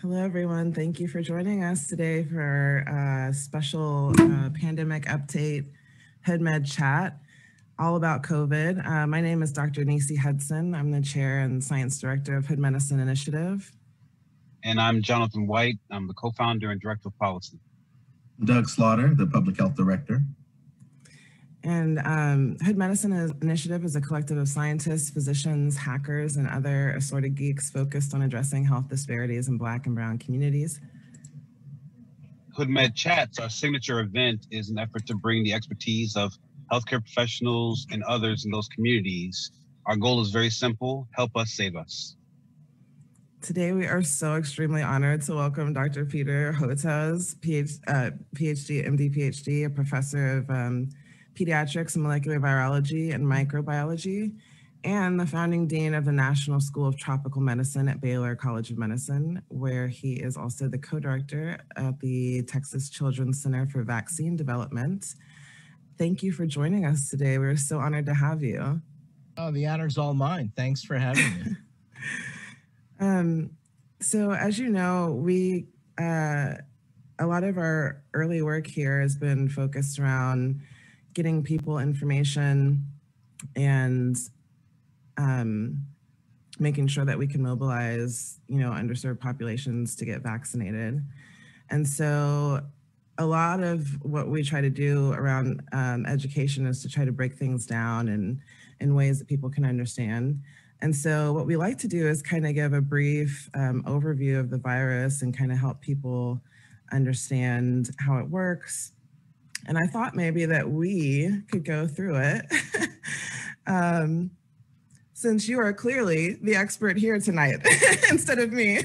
Hello, everyone. Thank you for joining us today for our uh, special uh, pandemic update HoodMed chat all about COVID. Uh, my name is Dr. Neecey Hudson. I'm the chair and science director of Hood Medicine Initiative. And I'm Jonathan White. I'm the co-founder and director of policy. Doug Slaughter, the public health director. And um, Hood Medicine Initiative is a collective of scientists, physicians, hackers, and other assorted geeks focused on addressing health disparities in Black and Brown communities. Hood Med Chats, our signature event, is an effort to bring the expertise of healthcare professionals and others in those communities. Our goal is very simple help us save us. Today, we are so extremely honored to welcome Dr. Peter Hotez, PhD, uh, PhD MD, PhD, a professor of um, pediatrics and molecular virology and microbiology, and the founding dean of the National School of Tropical Medicine at Baylor College of Medicine, where he is also the co-director at the Texas Children's Center for Vaccine Development. Thank you for joining us today. We're so honored to have you. Oh, the honor's all mine. Thanks for having me. um, so as you know, we, uh, a lot of our early work here has been focused around getting people information and um, making sure that we can mobilize, you know, underserved populations to get vaccinated. And so a lot of what we try to do around um, education is to try to break things down and in ways that people can understand. And so what we like to do is kind of give a brief um, overview of the virus and kind of help people understand how it works, and I thought maybe that we could go through it. um, since you are clearly the expert here tonight instead of me.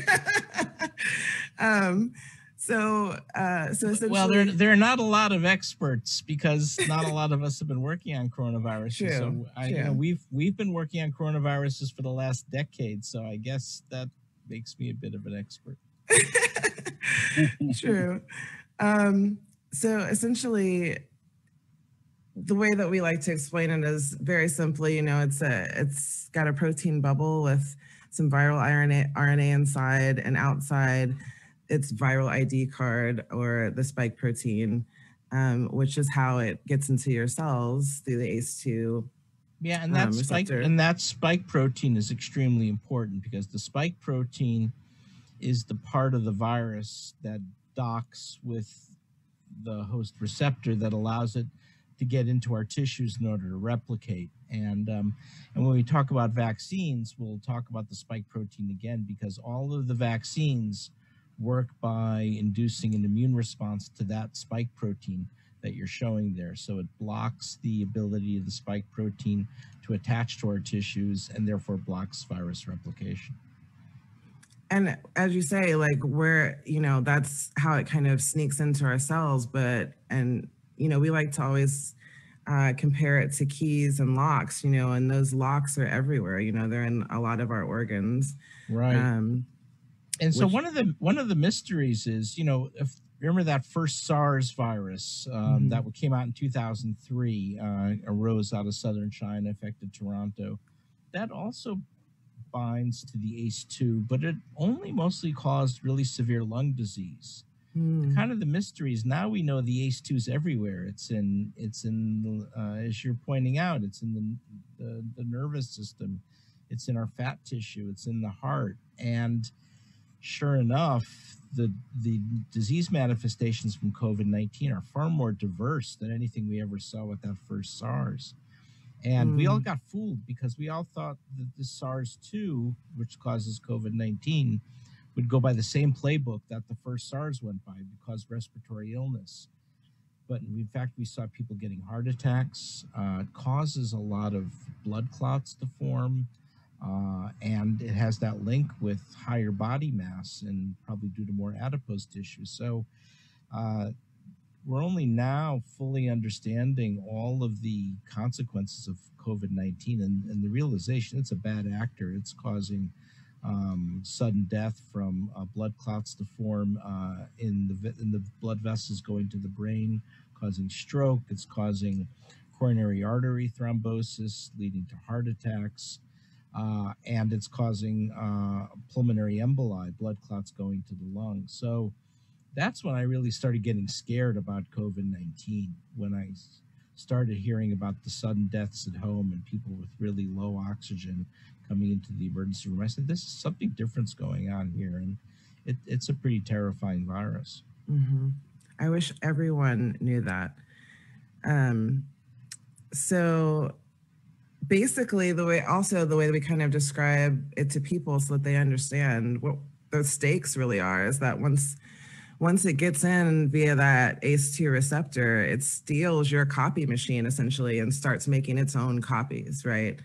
um, so, uh, so essentially, well, there there are not a lot of experts because not a lot of us have been working on coronaviruses. True, so, I, true. You know, we've we've been working on coronaviruses for the last decade. So, I guess that makes me a bit of an expert. true. Um, so essentially, the way that we like to explain it is very simply, you know, it's a it's got a protein bubble with some viral RNA, RNA inside and outside. Its viral ID card or the spike protein, um, which is how it gets into your cells through the ACE2 yeah, and that um, spike and that spike protein is extremely important because the spike protein is the part of the virus that docks with the host receptor that allows it to get into our tissues in order to replicate. And um, and when we talk about vaccines, we'll talk about the spike protein again because all of the vaccines work by inducing an immune response to that spike protein that you're showing there. So it blocks the ability of the spike protein to attach to our tissues and therefore blocks virus replication. And as you say like we're you know that's how it kind of sneaks into our cells but and you know we like to always uh, compare it to keys and locks you know and those locks are everywhere you know they're in a lot of our organs Right. um and so which- one of the one of the mysteries is, you know, if remember that first SARS virus um, Mhm. that came out in 2003, uh, arose out of southern China, affected Toronto. That also binds to the ACE2, but it only mostly caused really severe lung disease. hmm, Kind of the mystery is now we know the ACE2 is everywhere. It's in it's in uh, as you're pointing out, it's in the, the the nervous system, it's in our fat tissue, it's in the heart, and sure enough, the the disease manifestations from COVID nineteen are far more diverse than anything we ever saw with that first SARS. And we all Mm. got fooled because we all thought that the SARS two, which causes COVID nineteen, would go by the same playbook that the first SARS went by, because respiratory illness. But in fact, we saw people getting heart attacks. Uh, it causes a lot of blood clots to form. Uh, and it has that link with higher body mass and probably due to more adipose tissue. So uh, we're only now fully understanding all of the consequences of COVID 19 and, and the realization it's a bad actor. It's causing um, sudden death from uh, blood clots to form uh, in, the, in the blood vessels going to the brain, causing stroke. It's causing coronary artery thrombosis, leading to heart attacks. uh, and it's causing uh, pulmonary emboli, blood clots going to the lungs. So that's when I really started getting scared about COVID 19, when I started hearing about the sudden deaths at home and people with really low oxygen coming into the emergency room. I said, this is something different's going on here. And it, it's a pretty terrifying virus. hmm I wish everyone knew that. Um, so basically, the way also the way that we kind of describe it to people so that they understand what the stakes really are is that once once it gets in via that ACE2 receptor, it steals your copy machine essentially and starts making its own copies, right?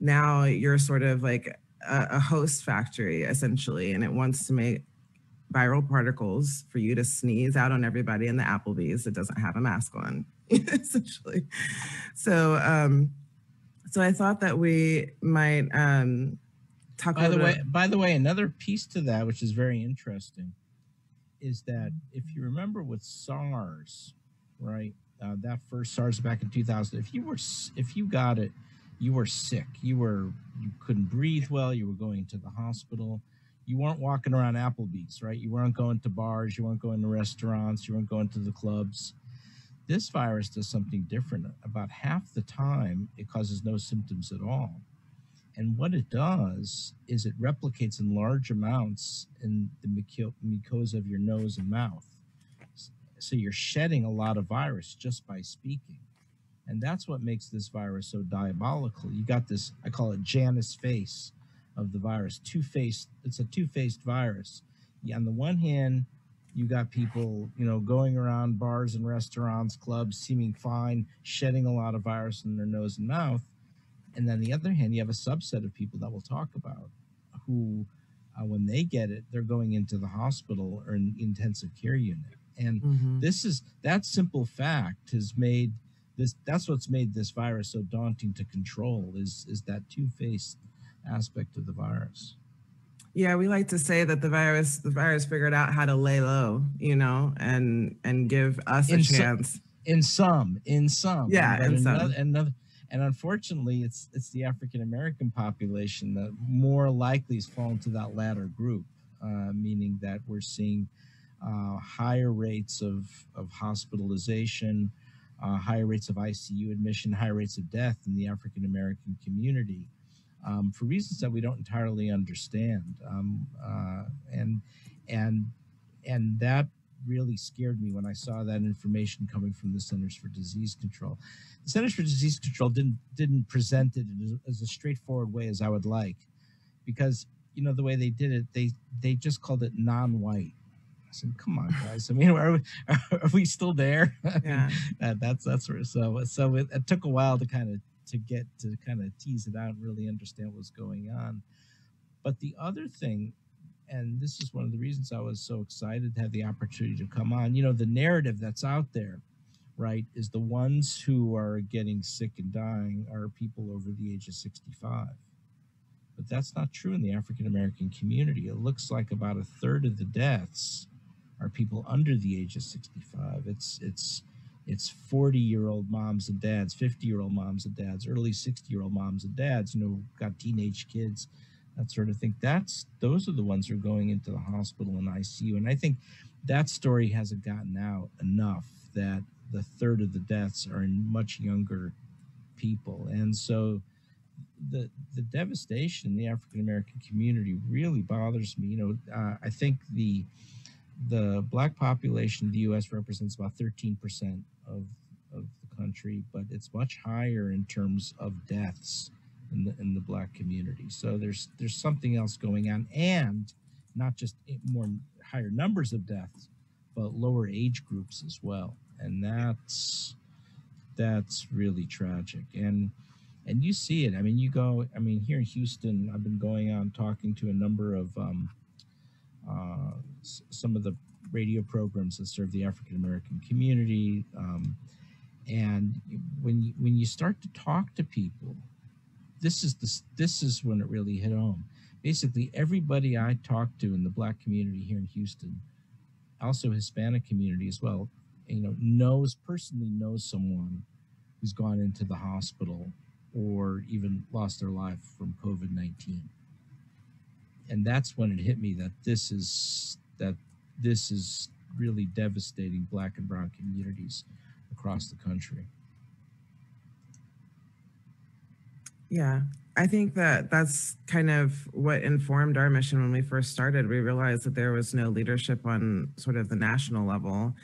Now you're sort of like a, a host factory essentially, and it wants to make viral particles for you to sneeze out on everybody in the Applebee's that doesn't have a mask on, essentially. So, um, so I thought that we might um, talk about By the way, by the way, another piece to that, which is very interesting, is that if you remember with SARS, right, uh, that first SARS back in 2000, if you were if you got it, you were sick. You were you couldn't breathe well. You were going to the hospital. You weren't walking around Applebee's, right? You weren't going to bars. You weren't going to restaurants. You weren't going to the clubs. This virus does something different. About half the time, it causes no symptoms at all. And what it does is it replicates in large amounts in the muco- mucosa of your nose and mouth. So you're shedding a lot of virus just by speaking. And that's what makes this virus so diabolical. You got this, I call it Janus face of the virus, two faced, it's a two faced virus. On the one hand, you got people, you know, going around bars and restaurants, clubs, seeming fine, shedding a lot of virus in their nose and mouth. And then on the other hand, you have a subset of people that we'll talk about who, uh, when they get it, they're going into the hospital or an intensive care unit. And Mhm. this is that simple fact has made this that's what's made this virus so daunting to control is is that two-faced aspect of the virus. Yeah, we like to say that the virus, the virus figured out how to lay low, you know, and and give us a In so- chance. in some in some Yeah, in some. another, another and unfortunately it's it's the african american population that more likely is fall into that latter group uh, meaning that we're seeing uh, higher rates of of hospitalization uh, higher rates of icu admission higher rates of death in the african american community um, for reasons that we don't entirely understand. Um, uh, and and and that really scared me when I saw that information coming from the Centers for Disease Control. The Centers for Disease Control didn't didn't present it as, as a straightforward way as I would like, because you know the way they did it, they they just called it non-white. I said, "Come on, guys! I mean, are we, are we still there?" I mean, Yeah. that, that's that's where so so it, it took a while to kind of to get to kind of tease it out and really understand what's going on. But the other thing and this is one of the reasons I was so excited to have the opportunity to come on. You know, the narrative that's out there, right, is the ones who are getting sick and dying are people over the age of 65. But that's not true in the African American community. It looks like about a third of the deaths are people under the age of 65. It's it's it's 40 year old moms and dads, 50 year old moms and dads, early 60 year old moms and dads, you know, got teenage kids that sort of thing. That's those are the ones who are going into the hospital and ICU. And I think that story hasn't gotten out enough that the third of the deaths are in much younger people. And so the the devastation in the African American community really bothers me. You know, uh, I think the the black population in the U.S. represents about 13 percent of of the country, but it's much higher in terms of deaths in the in the black community. So there's there's something else going on, and not just more higher numbers of deaths, but lower age groups as well, and that's that's really tragic. And and you see it. I mean, you go. I mean, here in Houston, I've been going on talking to a number of um, uh, s- some of the radio programs that serve the African American community. Um, and when you, when you start to talk to people, this is the, this is when it really hit home. Basically, everybody I talked to in the Black community here in Houston, also Hispanic community as well, you know, knows personally knows someone who's gone into the hospital or even lost their life from COVID 19. And that's when it hit me that this is that this is really devastating black and brown communities across the country. Yeah, I think that that's kind of what informed our mission when we first started. We realized that there was no leadership on sort of the national level.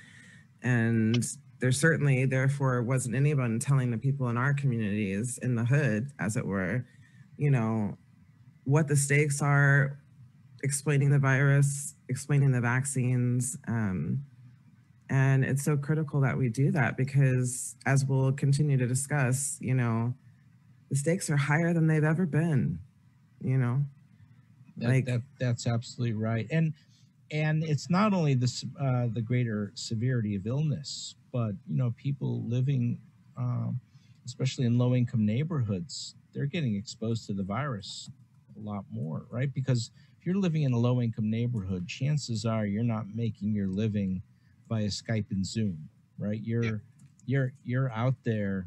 And there certainly, therefore, wasn't anyone telling the people in our communities in the hood, as it were, you know, what the stakes are, explaining the virus, explaining the vaccines. Um, and it's so critical that we do that because, as we'll continue to discuss, you know, the stakes are higher than they've ever been you know? That, like that that's absolutely right. And and it's not only the uh, the greater severity of illness but you know people living um, especially in low income neighborhoods they're getting exposed to the virus a lot more right? Because if you're living in a low income neighborhood chances are you're not making your living via skype and zoom right? You're yeah. you're you're out there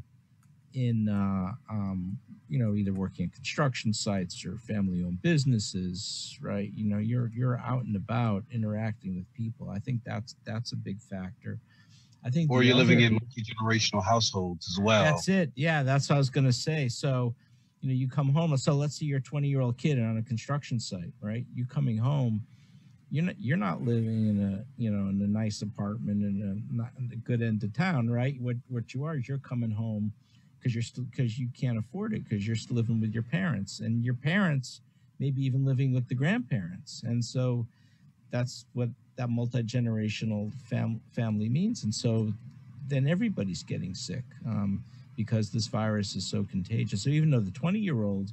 in uh, um, you know either working at construction sites or family-owned businesses, right? You know, you're you're out and about interacting with people. I think that's that's a big factor. I think, or you're living in multi-generational households as well. That's it. Yeah, that's what I was going to say. So, you know, you come home. So let's say you're a 20 year old kid on a construction site, right? You coming home you're not you're not living in a you know in a nice apartment in a not in a good end of town, right? What what you are is you're coming home because you're still because you can't afford it because you're still living with your parents and your parents maybe even living with the grandparents and so that's what that multi-generational fam- family means and so then everybody's getting sick um, because this virus is so contagious. So even though the 20 year old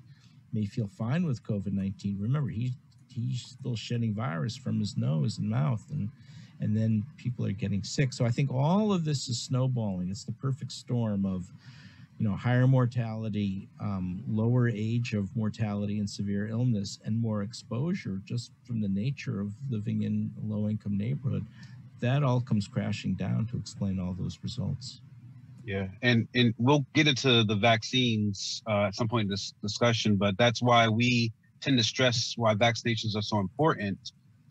may feel fine with covid-19 remember he he's still shedding virus from his nose and mouth and and then people are getting sick. So i think all of this is snowballing. It's the perfect storm of you know, higher mortality, um, lower age of mortality and severe illness, and more exposure just from the nature of living in a low income neighborhood. That all comes crashing down to explain all those results. Yeah, and and we'll get into the vaccines uh, at some point in this discussion, but that's why we tend to stress why vaccinations are so important.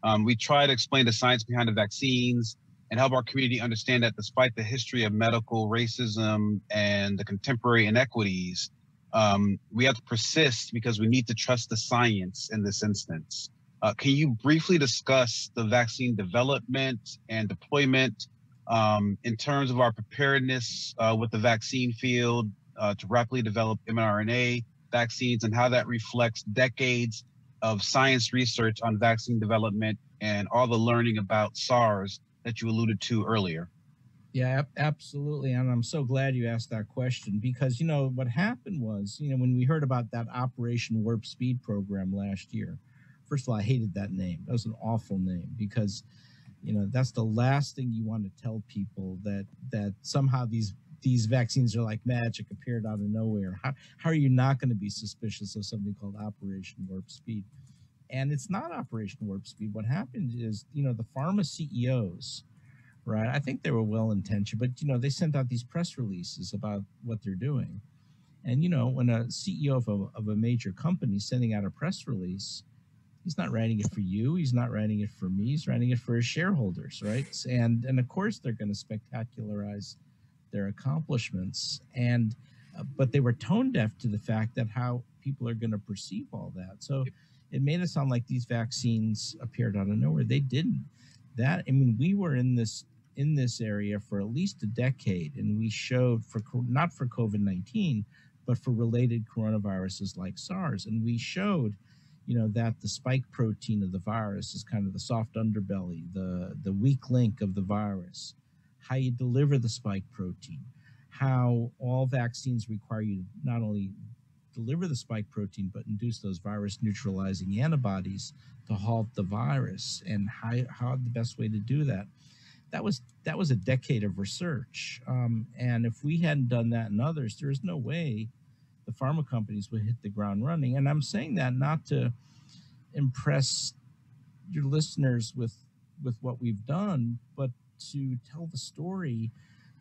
Um, we try to explain the science behind the vaccines, and help our community understand that despite the history of medical racism and the contemporary inequities, um, we have to persist because we need to trust the science in this instance. Uh, can you briefly discuss the vaccine development and deployment um, in terms of our preparedness uh, with the vaccine field uh, to rapidly develop mRNA vaccines and how that reflects decades of science research on vaccine development and all the learning about SARS that you alluded to earlier. Yeah, absolutely. And I'm so glad you asked that question because, you know, what happened was, you know, when we heard about that Operation Warp Speed program last year, first of all, I hated that name. That was an awful name because, you know, that's the last thing you want to tell people that that somehow these these vaccines are like magic appeared out of nowhere. How, how are you not going to be suspicious of something called Operation Warp Speed? And it's not Operation Warp Speed. What happened is, you know, the pharma CEOs, right? I think they were well intentioned, but you know, they sent out these press releases about what they're doing. And you know, when a CEO of a, of a major company is sending out a press release, he's not writing it for you. He's not writing it for me. He's writing it for his shareholders, right? And and of course, they're going to spectacularize their accomplishments. And uh, but they were tone deaf to the fact that how people are going to perceive all that. So it made it sound like these vaccines appeared out of nowhere. They didn't. That I mean, we were in this in this area for at least a decade, and we showed for not for COVID nineteen, but for related coronaviruses like SARS, and we showed, you know, that the spike protein of the virus is kind of the soft underbelly, the the weak link of the virus, how you deliver the spike protein, how all vaccines require you to not only deliver the spike protein but induce those virus neutralizing antibodies to halt the virus. And how, how the best way to do that that was that was a decade of research. Um, and if we hadn't done that and others there's no way the pharma companies would hit the ground running. And i'm saying that not to impress your listeners with with what we've done but to tell the story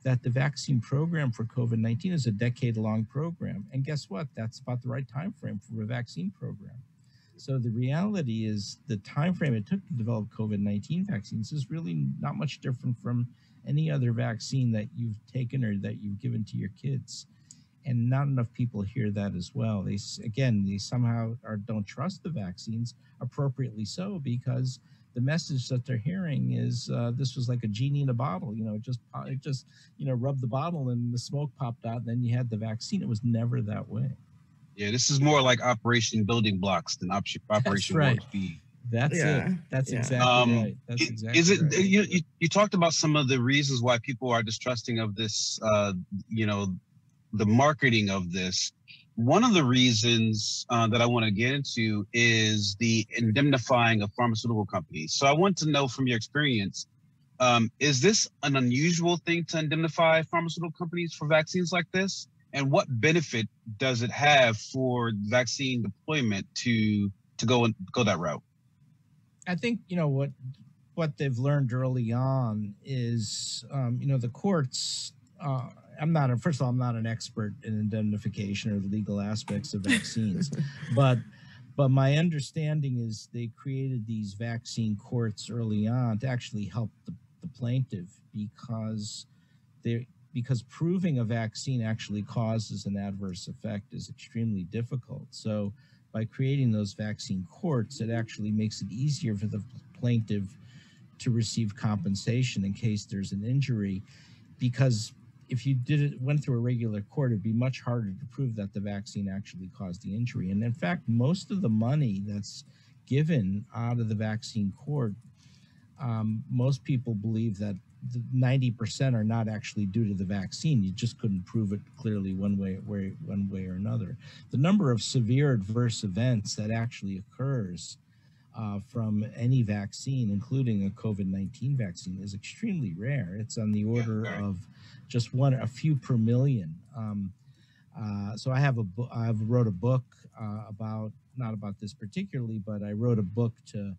that the vaccine program for COVID-19 is a decade-long program. And guess what? That's about the right time frame for a vaccine program. So the reality is the time frame it took to develop COVID-19 vaccines is really not much different from any other vaccine that you've taken or that you've given to your kids. And not enough people hear that as well. They again, they somehow are, don't trust the vaccines appropriately so because the message that they're hearing is uh, this was like a genie in a bottle. You know, it just it just you know rubbed the bottle and the smoke popped out, and then you had the vaccine. It was never that way. Yeah, this is more like Operation Building Blocks than op- Operation right. Warp Speed. That's Yeah. it. That's Yeah. exactly Um, right. That's I- exactly is it right. you, you you talked about some of the reasons why people are distrusting of this uh you know the marketing of this one of the reasons uh, that i want to get into is the indemnifying of pharmaceutical companies so i want to know from your experience um, is this an unusual thing to indemnify pharmaceutical companies for vaccines like this and what benefit does it have for vaccine deployment to to go and go that route I think you know what what they've learned early on is um, you know the courts. Uh, I'm not a, first of all I'm not an expert in indemnification or the legal aspects of vaccines, but but my understanding is they created these vaccine courts early on to actually help the, the plaintiff because they because proving a vaccine actually causes an adverse effect is extremely difficult. So by creating those vaccine courts, it actually makes it easier for the plaintiff to receive compensation in case there's an injury. Because if you did it went through a regular court, it'd be much harder to prove that the vaccine actually caused the injury. And in fact, most of the money that's given out of the vaccine court, um, most people believe that 90% are not actually due to the vaccine. You just couldn't prove it clearly one way, way one way or another the number of severe adverse events that actually occurs uh, from any vaccine, including a COVID 19 vaccine, is extremely rare. It's on the order of just one, a few per million. Um, uh, so I have a book, I have wrote a book uh, about, not about this particularly, but I wrote a book to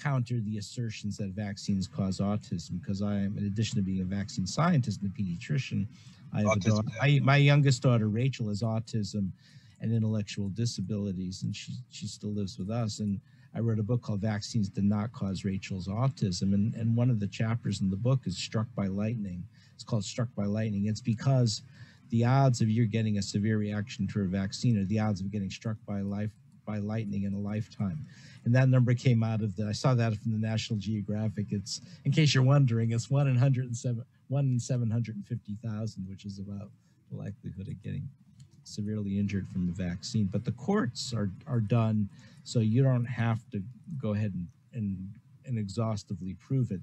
counter the assertions that vaccines cause autism because I am, in addition to being a vaccine scientist and a pediatrician, I have a Autism, daughter, I, my youngest daughter, Rachel, has autism and intellectual disabilities, and she she still lives with us. And I wrote a book called "Vaccines Did Not Cause Rachel's Autism," and and one of the chapters in the book is "Struck by Lightning." It's called "Struck by Lightning." It's because the odds of you getting a severe reaction to a vaccine are the odds of getting struck by life by lightning in a lifetime. And that number came out of the I saw that from the National Geographic. It's in case you're wondering, it's one in 107 one in 750,000, which is about the likelihood of getting severely injured from the vaccine. But the courts are are done so you don't have to go ahead and and, and exhaustively prove it.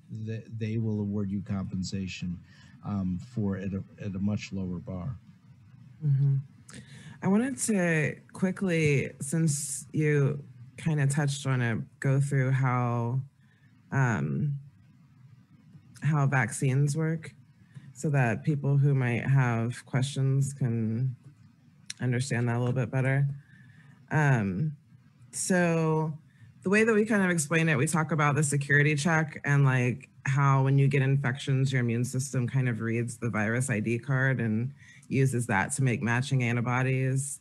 They will award you compensation um, for at a, at a much lower bar. Mhm. I wanted to quickly, since you kind of touched on it, go through how um, how vaccines work, so that people who might have questions can understand that a little bit better. Um, so the way that we kind of explain it, we talk about the security check and like how when you get infections, your immune system kind of reads the virus ID card and uses that to make matching antibodies.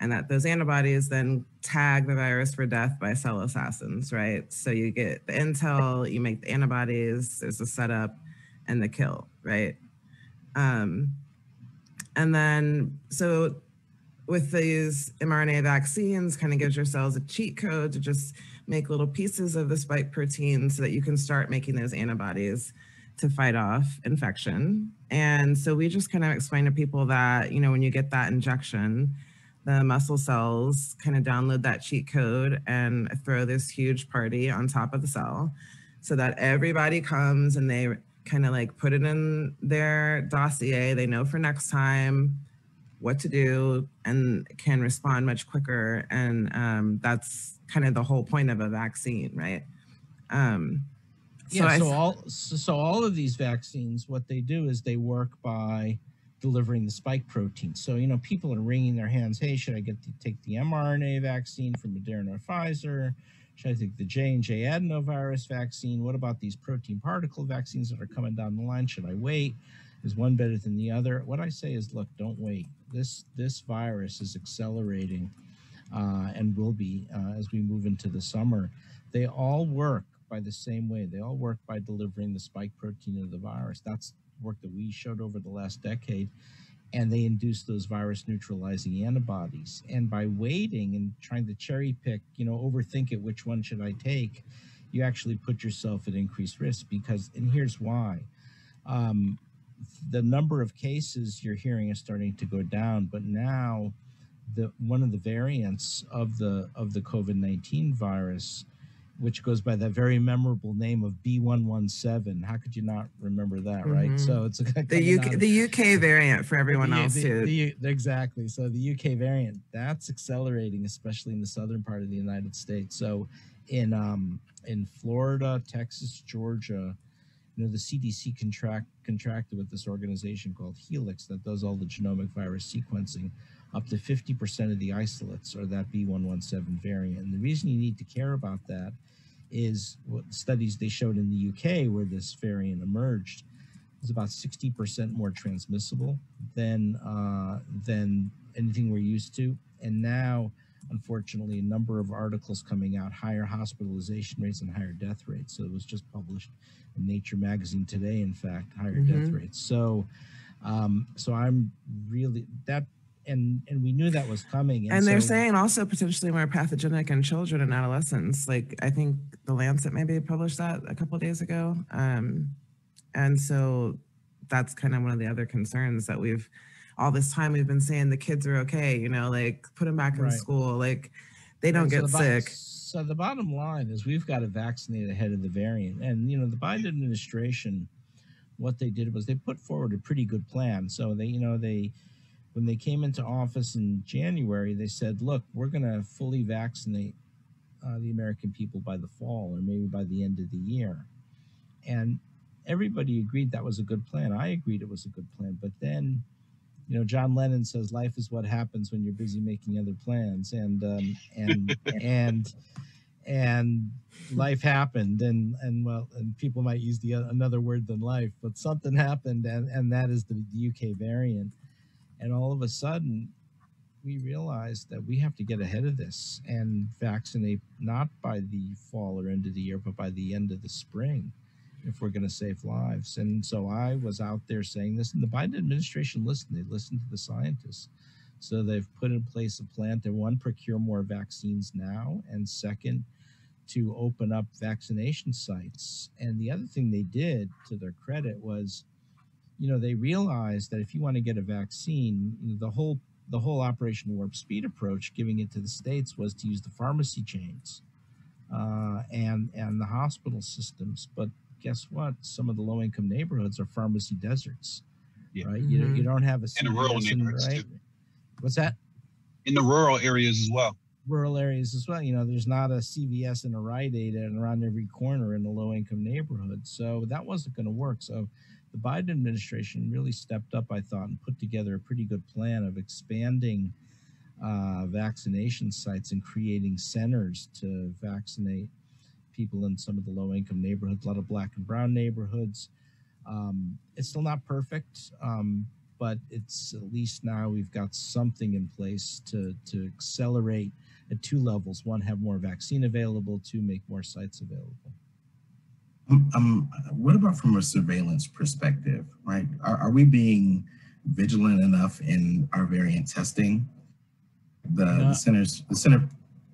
And that those antibodies then tag the virus for death by cell assassins, right? So you get the intel, you make the antibodies, there's the setup and the kill, right? Um, and then, so with these mRNA vaccines, kind of gives your cells a cheat code to just make little pieces of the spike protein so that you can start making those antibodies to fight off infection. And so we just kind of explain to people that, you know, when you get that injection, the muscle cells kind of download that cheat code and throw this huge party on top of the cell so that everybody comes and they kind of like put it in their dossier. They know for next time what to do and can respond much quicker. And um, that's kind of the whole point of a vaccine, right? Um, yeah so th- all so, so all of these vaccines what they do is they work by delivering the spike protein. So you know people are wringing their hands hey should i get to take the mrna vaccine from moderna or pfizer? Should i take the j&j adenovirus vaccine? What about these protein particle vaccines that are coming down the line? Should i wait Is one better than the other? What I say is, look, don't wait. This this virus is accelerating, uh, and will be uh, as we move into the summer. They all work by the same way. They all work by delivering the spike protein of the virus. That's work that we showed over the last decade and they induce those virus neutralizing antibodies. And by waiting and trying to cherry pick, you know, overthink it, which one should I take, you actually put yourself at increased risk because, and here's why. Um, the number of cases you're hearing is starting to go down, but now the one of the variants of the of the COVID-19 virus which goes by that very memorable name of B117. How could you not remember that, right? Mhm. So it's The UK, the UK variant for everyone the, else the- too. the- exactly. So the UK variant that's accelerating, especially in the southern part of the United States. So in um, in Florida, Texas, Georgia, you know the CDC contract contracted with this organization called Helix that does all the genomic virus sequencing. Up to 50% of the isolates are that B117 variant. And the reason you need to care about that is what studies they showed in the UK where this variant emerged is about 60% more transmissible than uh, than anything we're used to. And now, unfortunately, a number of articles coming out, higher hospitalization rates and higher death rates. So it was just published in Nature magazine today, in fact, higher death Mhm. rates. So um, so I'm really that and and we knew that was coming. and they're so- saying also potentially more pathogenic in children and adolescents. Like I think the Lancet maybe published that a couple days ago. Um, and so that's kind of one of the other concerns that we've all this time we've been saying the kids are okay, you know, like put them back in Right. school, like they don't So get the sick. So the bottom line is we've got to vaccinate ahead of the variant. And you know, the Biden administration, what they did was they put forward a pretty good plan. So they, you know, they when they came into office in January, they said, look, we're going to fully vaccinate uh, the American people by the fall or maybe by the end of the year. And everybody agreed that was a good plan. I agreed it was a good plan. But then, you know, John Lennon says life is what happens when you're busy making other plans. And, um, and, and, and life happened and and well and people might use the uh, another word than life but something happened and and that is the, the UK variant and all of a sudden we realized that we have to get ahead of this and vaccinate not by the fall or end of the year but by the end of the spring if we're going to save lives and so I was out there saying this and the Biden administration listened they listened to the scientists so they've put in place a plan to one procure more vaccines now and second to open up vaccination sites. And the other thing they did, to their credit, was, you know, they realized that if you want to get a vaccine, you know, the whole the whole Operation Warp Speed approach, giving it to the states, was to use the pharmacy chains uh, and and the hospital systems. But guess what? Some of the low income neighborhoods are pharmacy deserts, Yeah. right? You, don't- you don't have a And the rural CVS neighborhoods, right? too. What's that? in the rural areas as well. rural areas as well. You know, there's not a CVS and a Rite Aid and around every corner in a low income neighborhood. So that wasn't going to work. So the Biden administration really stepped up, I thought, and put together a pretty good plan of expanding uh, vaccination sites and creating centers to vaccinate people in some of the low income neighborhoods, a lot of black and brown neighborhoods. Um, it's still not perfect. Um, but it's at least now we've got something in place to to accelerate at two levels. One, have more vaccine available. Two, make more sites available. Um, um, what about from a surveillance perspective, right? Are, are we being vigilant enough in our variant testing? The, the centers, the center,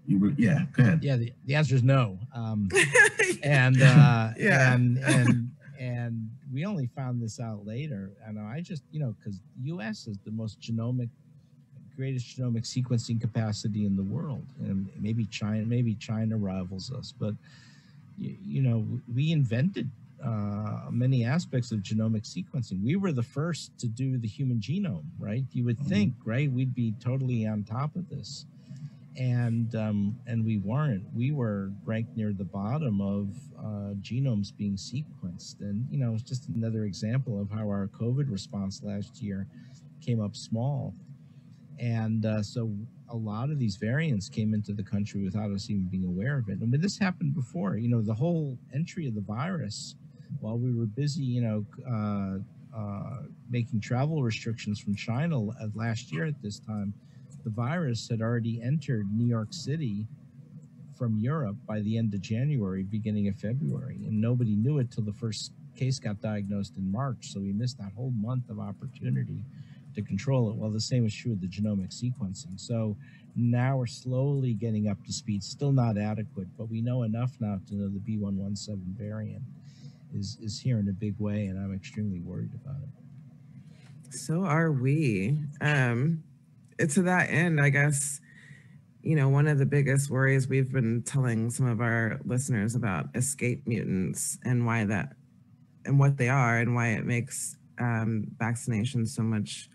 you were, yeah, go ahead. Yeah, the, the answer is no. Um, and uh, Yeah. and and and we only found this out later. And I just you know because U.S. is the most genomic, greatest genomic sequencing capacity in the world, and maybe China maybe China rivals us, but you, you know we invented uh, many aspects of genomic sequencing. We were the first to do the human genome, right? You would Mhm. think, right? We'd be totally on top of this and um, and we weren't. We were ranked near the bottom of uh, genomes being sequenced, and you know, it's just another example of how our COVID response last year came up small, and uh, so a lot of these variants came into the country without us even being aware of it. I mean, this happened before. You know, the whole entry of the virus, while we were busy, you know. Uh, uh, making travel restrictions from China last year at this time, the virus had already entered New York City from Europe by the end of January, beginning of February, and nobody knew it till the first case got diagnosed in March. So we missed that whole month of opportunity to control it. Well, the same is true with the genomic sequencing. So now we're slowly getting up to speed, still not adequate, but we know enough now to know the B117 variant is, is here in a big way, and I'm extremely worried about it. So are we. Um, to that end, I guess, you know, one of the biggest worries we've been telling some of our listeners about escape mutants and why that and what they are and why it makes um, vaccinations so much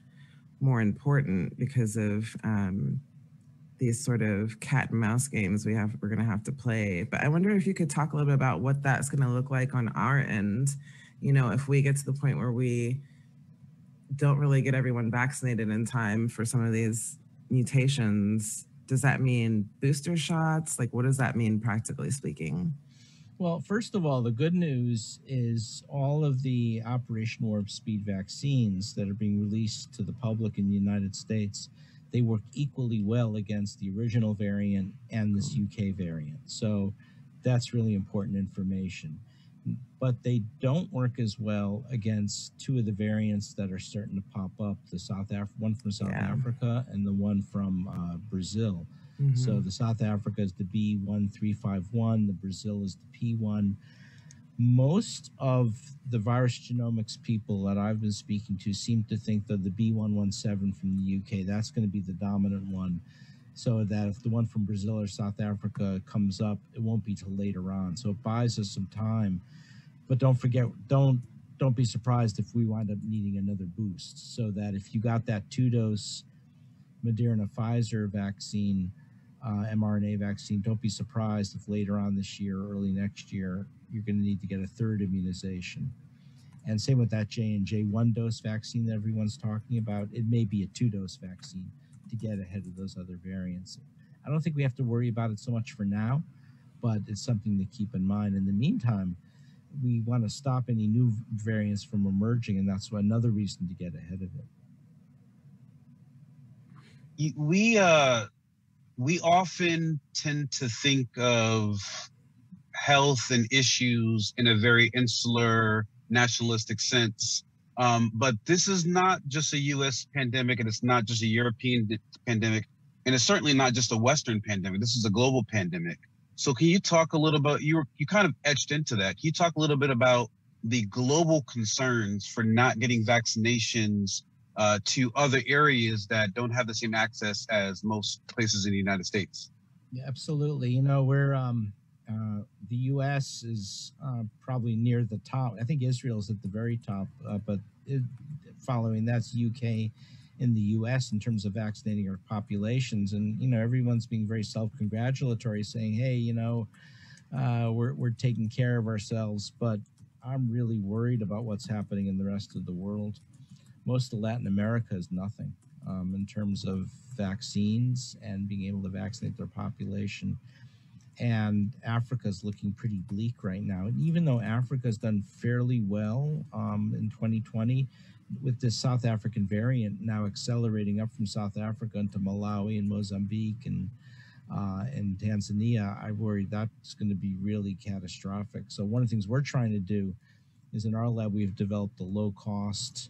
more important because of um, these sort of cat and mouse games we have we're going to have to play. But i wonder if you could talk a little bit about what that's going to look like on our end you know if we get to the point where we don't really get everyone vaccinated in time for some of these mutations does that mean booster shots like what does that mean practically speaking well, first of all, the good news is all of the Operation Warp Speed vaccines that are being released to the public in the United States, they work equally well against the original variant and this UK variant. So that's really important information. But they don't work as well against two of the variants that are starting to pop up: the South Af- one from South yeah. Africa and the one from uh, Brazil. Mm-hmm. So the South Africa is the B1351, the Brazil is the P1. Most of the virus genomics people that I've been speaking to seem to think that the B117 from the UK, that's going to be the dominant one. So that if the one from Brazil or South Africa comes up, it won't be till later on. So it buys us some time. But don't forget, don't don't be surprised if we wind up needing another boost. So that if you got that two dose Moderna Pfizer vaccine, uh, mRNA vaccine, don't be surprised if later on this year, early next year, you're going to need to get a third immunization. And same with that J and J one dose vaccine that everyone's talking about. It may be a two dose vaccine to get ahead of those other variants. I don't think we have to worry about it so much for now, but it's something to keep in mind. In the meantime, we want to stop any new variants from emerging, and that's another reason to get ahead of it. We uh, we often tend to think of health and issues in a very insular, nationalistic sense. Um, but this is not just a US pandemic and it's not just a European pandemic. And it's certainly not just a Western pandemic. This is a global pandemic. So can you talk a little about you were you kind of etched into that. Can you talk a little bit about the global concerns for not getting vaccinations uh, to other areas that don't have the same access as most places in the United States. Yeah, absolutely. You know, we're um, uh, the U.S. is uh, probably near the top. I think Israel is at the very top, uh, but it, following that's UK in the U.S. in terms of vaccinating our populations, and you know, everyone's being very self-congratulatory, saying, "Hey, you know, uh, we're we're taking care of ourselves," but I'm really worried about what's happening in the rest of the world most of Latin America is nothing um, in terms of vaccines and being able to vaccinate their population. And Africa is looking pretty bleak right now. And even though Africa has done fairly well um, in 2020, with this South African variant now accelerating up from South Africa into Malawi and Mozambique and uh, and Tanzania, I worry that's going to be really catastrophic. So one of the things we're trying to do is in our lab we've developed a low cost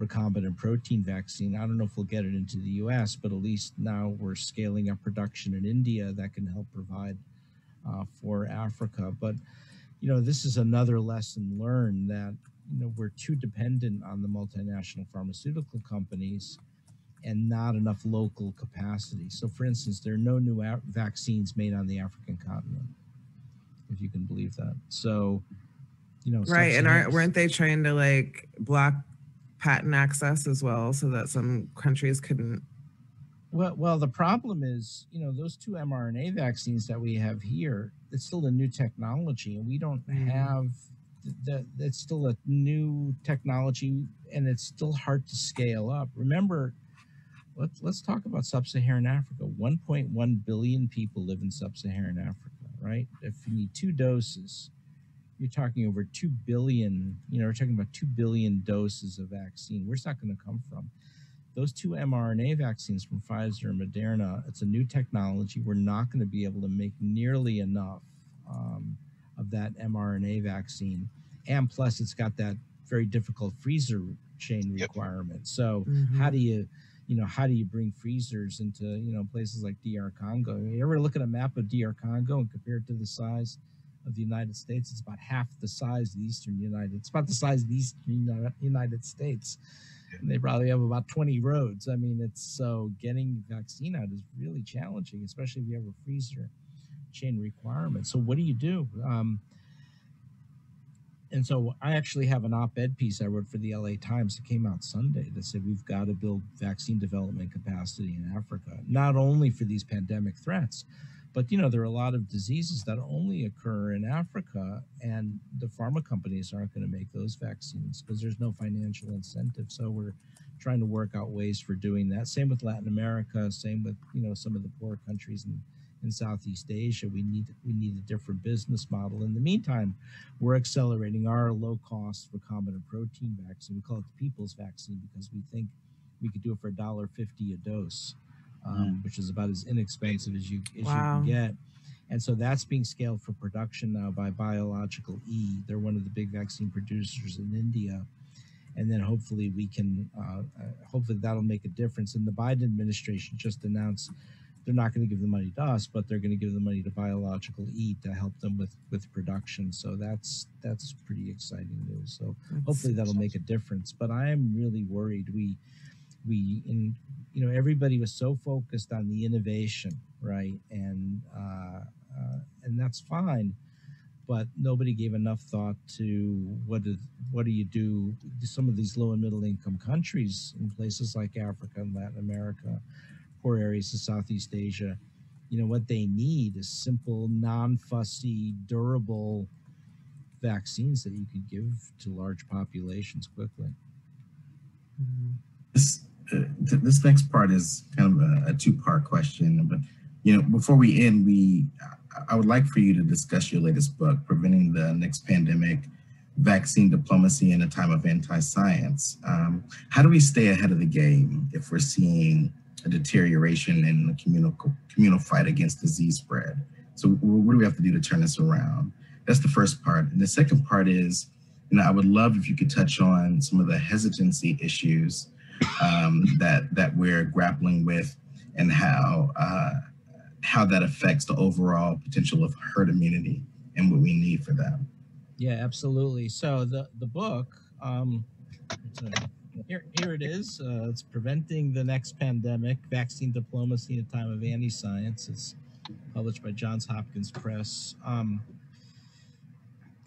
recombinant protein vaccine. I don't know if we'll get it into the US, but at least now we're scaling up production in India that can help provide uh, for Africa. But, you know, this is another lesson learned that, you know, we're too dependent on the multinational pharmaceutical companies and not enough local capacity. So, for instance, there are no new a- vaccines made on the African continent, if you can believe that. So, you know, right. And are, weren't they trying to like block patent access as well so that some countries couldn't well well the problem is you know those two mrna vaccines that we have here it's still a new technology and we don't mm. have that it's still a new technology and it's still hard to scale up remember let's let's talk about sub-saharan africa 1.1 billion people live in sub-saharan africa right if you need two doses you're talking over 2 billion, you know, we're talking about 2 billion doses of vaccine. Where's that going to come from? Those two mRNA vaccines from Pfizer and Moderna, it's a new technology. We're not going to be able to make nearly enough um, of that mRNA vaccine. And plus, it's got that very difficult freezer chain Yep. requirement. So, Mhm. how do you you know how do you bring freezers into you know places like dr congo you ever look at a map of dr congo and compare it to the size of the united states it's about half the size of the eastern united it's about the size of the eastern united states and they probably have about 20 roads. I mean it's so getting vaccine out is really challenging especially if you have a freezer chain requirement. So what do you do? Um, and so I actually have an op-ed piece I wrote for the LA Times that came out Sunday that said we've got to build vaccine development capacity in Africa, not only for these pandemic threats, but you know there are a lot of diseases that only occur in Africa, and the pharma companies aren't going to make those vaccines because there's no financial incentive. So we're trying to work out ways for doing that. Same with Latin America. Same with you know some of the poor countries in in Southeast Asia. We need we need a different business model. In the meantime, we're accelerating our low cost recombinant protein vaccine. We call it the people's vaccine because we think we could do it for a dollar fifty a dose, um, which is about as inexpensive as you as Wow. you can get. And so that's being scaled for production now by Biological E. They're one of the big vaccine producers in India. And then hopefully we can, uh, uh, hopefully that'll make a difference. And the Biden administration just announced they're not going to give the money to us, but they're going to give the money to Biological E to help them with with production. So that's that's pretty exciting news. So That's- hopefully that'll make a difference. But I am really worried. We we in you know everybody was so focused on the innovation, right? And uh, uh, and that's fine. But nobody gave enough thought to what is what do you do? Some of these low and middle income countries in places like Africa and Latin America, poor areas of Southeast Asia, you know what they need is simple, non-fussy, durable vaccines that you could give to large populations quickly. Mhm. This th- this next part is kind of a, a two part question, but you know, before we end, we I- I would like for you to discuss your latest book, "Preventing the Next Pandemic: Vaccine Diplomacy in a Time of Anti-Science." Um, how do we stay ahead of the game if we're seeing a deterioration in the communal communal fight against disease spread? So, what do we have to do to turn this around? That's the first part, and the second part is, you know, I would love if you could touch on some of the hesitancy issues um, that that we're grappling with, and how uh, how that affects the overall potential of herd immunity and what we need for that. Yeah, absolutely. So the the book, um, a- here here it is. Uh, it's preventing the next pandemic: vaccine diplomacy in a time of anti-science. It's published by Johns Hopkins Press. Um,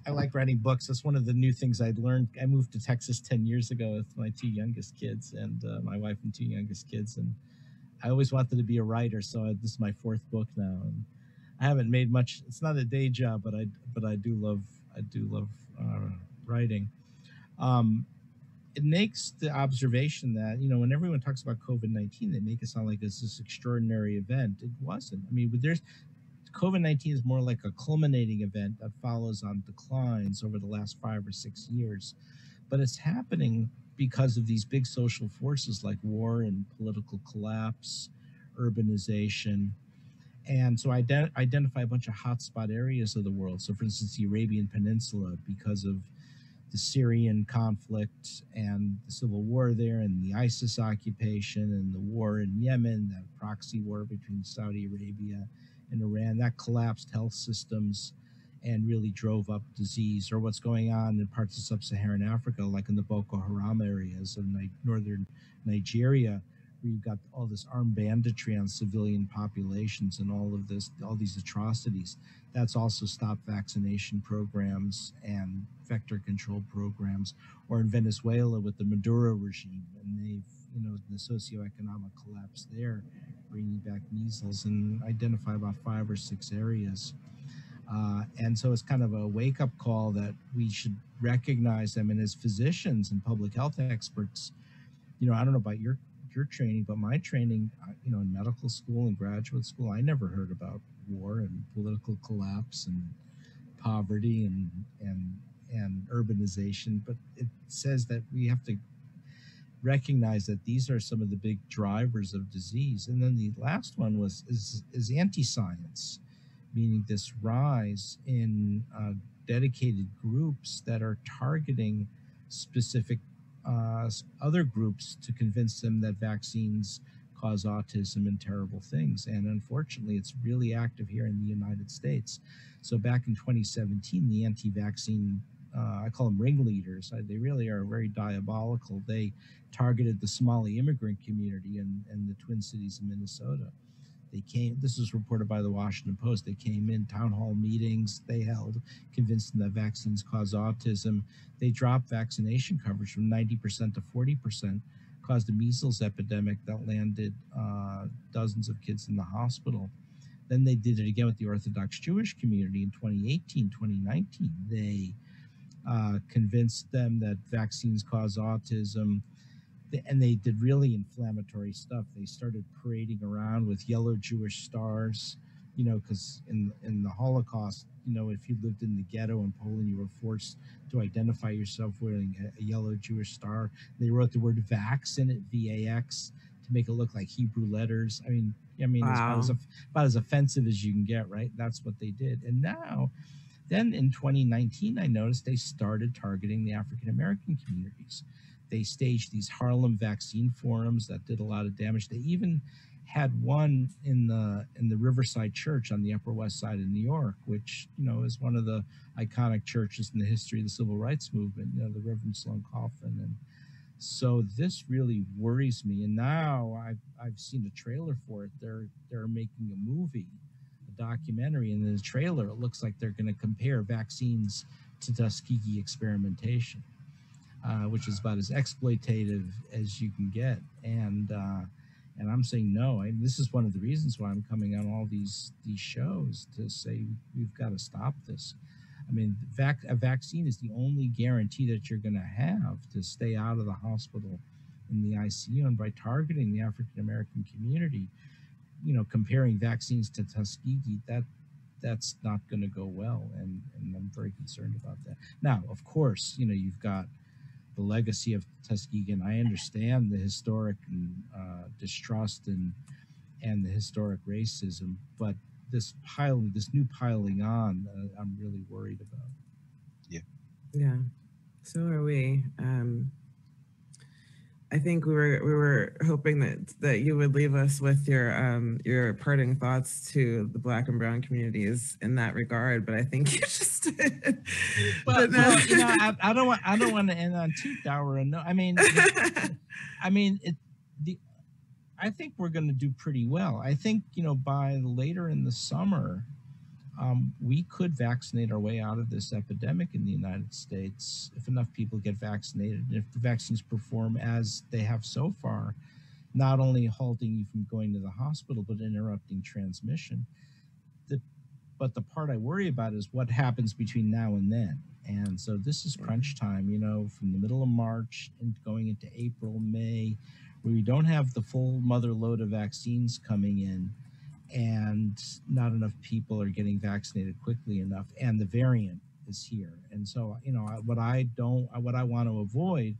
I like writing books. That's one of the new things I'd learned. I moved to Texas ten years ago with my two youngest kids and uh, my wife and two youngest kids, and I always wanted to be a writer. So I, this is my fourth book now, and I haven't made much. It's not a day job, but I but I do love I do love uh, writing. Um, it makes the observation that you know when everyone talks about COVID nineteen, they make it sound like it's this extraordinary event. It wasn't. I mean, there's COVID nineteen is more like a culminating event that follows on declines over the last five or six years, but it's happening because of these big social forces like war and political collapse, urbanization, and so I ident- identify a bunch of hotspot areas of the world. So, for instance, the Arabian Peninsula, because of the Syrian conflict and the civil war there, and the ISIS occupation, and the war in Yemen, that proxy war between Saudi Arabia and Iran, that collapsed health systems and really drove up disease. Or what's going on in parts of sub Saharan Africa, like in the Boko Haram areas of northern Nigeria where you've got all this armed banditry on civilian populations and all of this, all these atrocities. That's also stopped vaccination programs and vector control programs, or in Venezuela with the Maduro regime, and they've, you know, the socioeconomic collapse there, bringing back measles and identify about five or six areas. Uh, and so it's kind of a wake up call that we should recognize them. And as physicians and public health experts, you know, I don't know about your your training, but my training, uh, you know, in medical school and graduate school, I never heard about war and political collapse and poverty and and and urbanization, but it says that we have to recognize that these are some of the big drivers of disease. And then the last one was is is anti-science, meaning this rise in uh, dedicated groups that are targeting specific uh, other groups to convince them that vaccines cause autism and terrible things. And unfortunately, it's really active here in the United States. So back in 2017, the anti-vaccine uh, I call them ringleaders. They really are very diabolical. They targeted the Somali immigrant community in, in the Twin Cities of Minnesota. They came, this was reported by the Washington Post. They came in town hall meetings they held, convinced them that vaccines cause autism. They dropped vaccination coverage from 90% to 40%, caused a measles epidemic that landed uh, dozens of kids in the hospital. Then they did it again with the Orthodox Jewish community in 2018, 2019. They uh, convinced them that vaccines cause autism. And they did really inflammatory stuff. They started parading around with yellow Jewish stars, you know, because in in the Holocaust, you know, if you lived in the ghetto in Poland, you were forced to identify yourself wearing a, a yellow Jewish star. They wrote the word "vax" in it, V-A-X, to make it look like Hebrew letters. I mean, I mean, wow. it's about as, about as offensive as you can get, right? That's what they did. And now then in 2019, I noticed they started targeting the African American communities. They staged these Harlem vaccine forums that did a lot of damage. They even had one in the in the Riverside Church on the Upper West Side of New York, which you know is one of the iconic churches in the history of the civil rights movement. You know, the Reverend Sloane Coffin, and so this really worries me. And now I've I've seen a trailer for it. They're they're making a movie documentary and in the trailer it looks like they're going to compare vaccines to tuskegee experimentation uh, which is about as exploitative as you can get. And uh, and i'm saying no. I, this is one of the reasons why i'm coming on all these these shows to say we've got to stop this. I mean vac- a vaccine is the only guarantee that you're going to have to stay out of the hospital in the icu and by targeting the african american community you know, comparing vaccines to Tuskegee, that that's not going to go well, and and I'm very concerned about that. Now, of course, you know, you've got the legacy of Tuskegee, and I understand the historic and, uh, distrust and and the historic racism, but this piling, this new piling on, uh, I'm really worried about. Yeah. Yeah. So are we. Um, I think we were we were hoping that that you would leave us with your um your parting thoughts to the black and brown communities in that regard, but I think you just did. Well, well you know, I, I, don't want I don't want to end on too dour a no. I mean, I mean it. The I think we're going to do pretty well. I think you know by later in the summer, um, we could vaccinate our way out of this epidemic in the United States if enough people get vaccinated. And if the vaccines perform as they have so far, not only halting you from going to the hospital, but interrupting transmission. The, but the part I worry about is what happens between now and then. And so this is crunch time, you know, from the middle of March and going into April, May, where we don't have the full mother load of vaccines coming in and not enough people are getting vaccinated quickly enough and the variant is here. And so you know what i don't what i want to avoid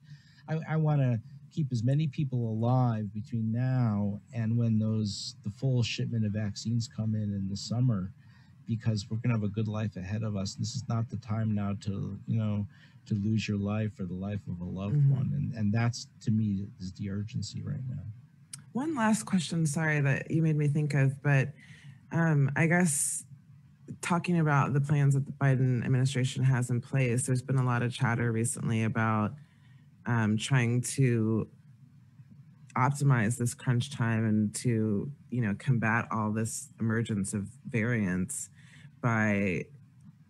i, I want to keep as many people alive between now and when those the full shipment of vaccines come in in the summer because we're going to have a good life ahead of us. This is not the time now to you know to lose your life or the life of a loved mm-hmm. one. And and that's to me is the urgency right now one last question, sorry that you made me think of, but um, I guess talking about the plans that the Biden administration has in place, there's been a lot of chatter recently about um, trying to optimize this crunch time and to you know combat all this emergence of variants by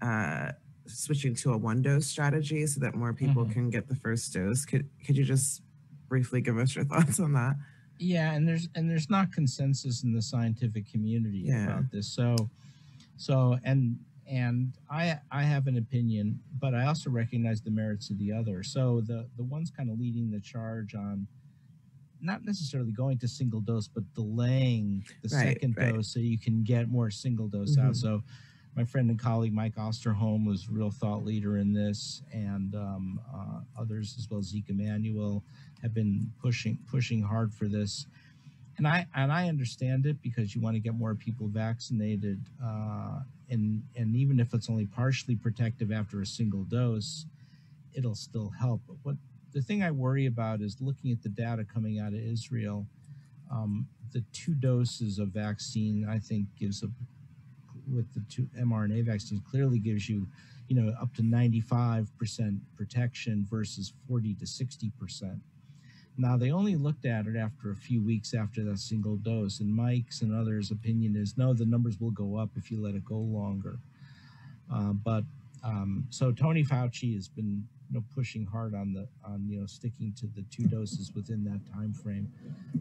uh, switching to a one dose strategy so that more people mm-hmm. can get the first dose. Could could you just briefly give us your thoughts on that? Yeah and there's and there's not consensus in the scientific community yeah. about this so so and and i i have an opinion but i also recognize the merits of the other so the the ones kind of leading the charge on not necessarily going to single dose but delaying the right, second right. dose so you can get more single dose mm-hmm. out so my friend and colleague Mike Osterholm was a real thought leader in this, and um, uh, others as well. Zeke Emanuel have been pushing pushing hard for this, and I and I understand it because you want to get more people vaccinated, uh, and and even if it's only partially protective after a single dose, it'll still help. But what the thing I worry about is looking at the data coming out of Israel. Um, the two doses of vaccine, I think, gives a with the two mRNA vaccines clearly gives you, you know, up to 95% protection versus 40 to 60%. Now they only looked at it after a few weeks after that single dose, and Mike's and others' opinion is no, the numbers will go up if you let it go longer. Uh, but um, so Tony Fauci has been you know pushing hard on the on you know sticking to the two doses within that time frame.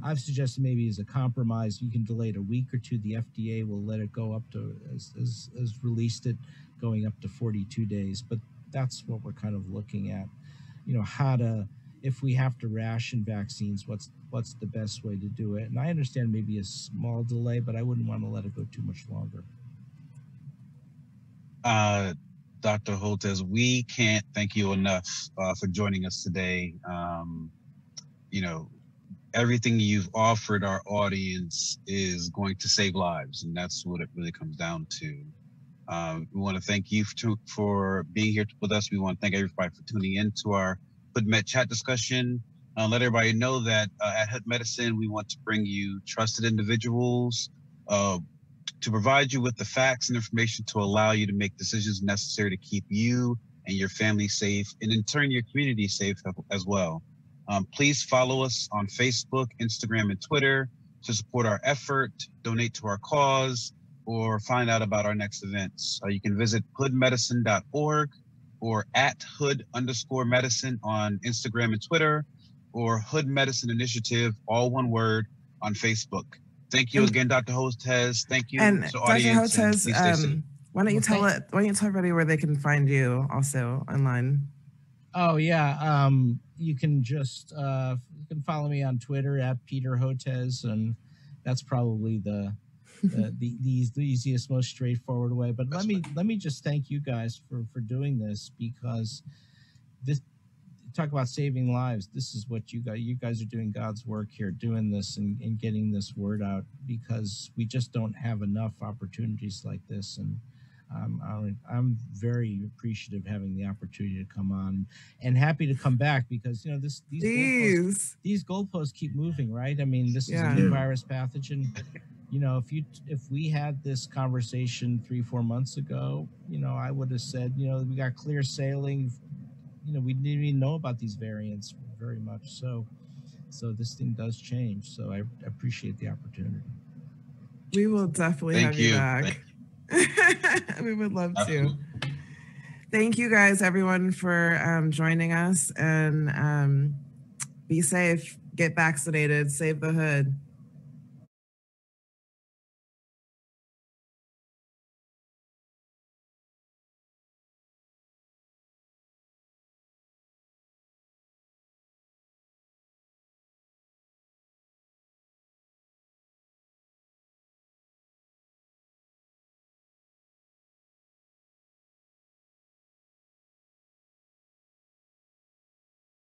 I've suggested maybe as a compromise you can delay it a week or two. The FDA will let it go up to as as, as released it going up to 42 days, but that's what we're kind of looking at. You know how to if we have to ration vaccines, what's what's the best way to do it? And I understand maybe a small delay, but I wouldn't want to let it go too much longer. Uh, Dr. Hotez, we can't thank you enough uh, for joining us today. Um, you know, everything you've offered our audience is going to save lives, and that's what it really comes down to. Um, we want to thank you for, for, being here with us. We want to thank everybody for tuning in to our Hood Med chat discussion. Uh, let everybody know that uh, at Hood Medicine, we want to bring you trusted individuals, uh, to provide you with the facts and information to allow you to make decisions necessary to keep you and your family safe and in turn your community safe as well. Um, please follow us on Facebook, Instagram, and Twitter to support our effort, donate to our cause, or find out about our next events. Uh, you can visit hoodmedicine.org or at hood underscore medicine on Instagram and Twitter, or Hood Medicine Initiative, all one word, on Facebook. Thank you again, Dr. Hotez. Thank you And to Dr. audience. and Hotez, please um, why don't you Well, tell it? Why don't you tell everybody where they can find you also online? Oh yeah, um, you can just uh, you can follow me on Twitter at Peter Hotez, and that's probably the the, the, the, the easiest, most straightforward way. But let That's me let me just thank you guys for for doing this because this talk about saving lives. This is what you guys you guys are doing God's work here, doing this and, and getting this word out because we just don't have enough opportunities like this and. Um, I'm, I'm very appreciative having the opportunity to come on and happy to come back because you know this these goalposts, these goalposts keep moving, right? I mean, this is Yeah. a new virus pathogen. You know, if you if we had this conversation three four months ago, you know, I would have said, you know, we got clear sailing. You know, we didn't even know about these variants very much. So, so this thing does change. So I appreciate the opportunity. We will definitely Thank have you, you. back. we would love to. Thank you guys, everyone, for um, joining us and um, be safe, get vaccinated, save the hood.